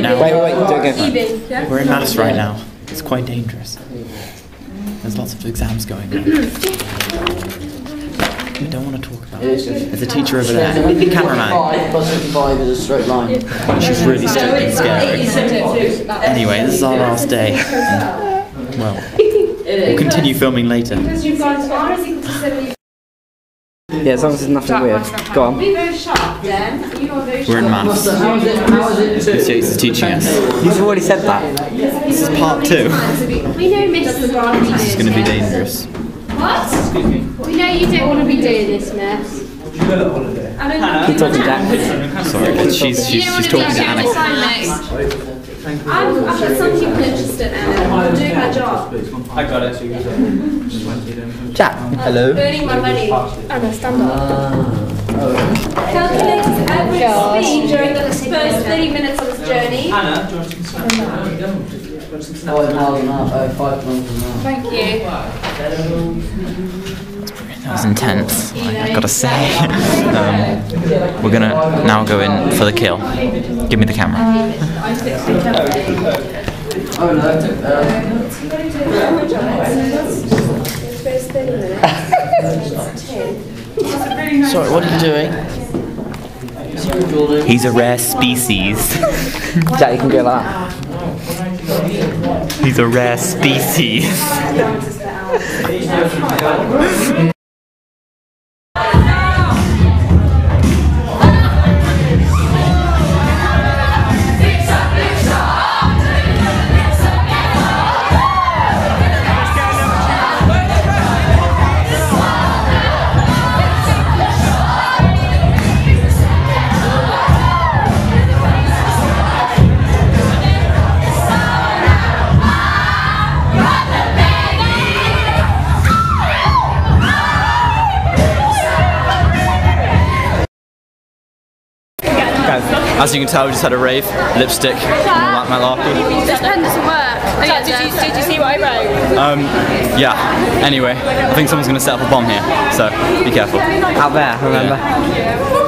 now. Wait, wait, wait, do it again. We're in maths right now. It's quite dangerous. There's lots of exams going on. We don't want to talk about it. There's a teacher over there. The Cameraman. plus 55 is a straight line. She's really strict and scary. Anyway, this is our last day. Well, we'll continue filming later. Yeah, as long as there's nothing weird. Go on. We're in maths. How is it? How is it? Mr. Yates is teaching us. You've already said that. This is part two. We know Miss This is going to be dangerous. What? We know you don't want to be doing this, Miss. Keep talking, Jack. Sorry, but she's, she's, she's talking to Anna. I'm, I've got some people interested in it. I'm doing my job. Jack. Hello. Earning my money. Anna, stand up. Calculate his average speed during the first 30 minutes of his journey. Five miles an hour, uh, five kilometers an hour. Thank you. That was intense, I- I've got to say. Um, we're gonna now go in for the kill. Give me the camera. No. Sorry, what are you doing? He's a rare species. Jack, you can go that. He's a rare species. As you can tell, we just had a rave, lipstick, and all that malarkey. This pen doesn't work. Oh, yeah, did, you, did you see what I wrote? Um, yeah. Anyway, I think someone's gonna set up a bomb here, so be careful. Out there, remember?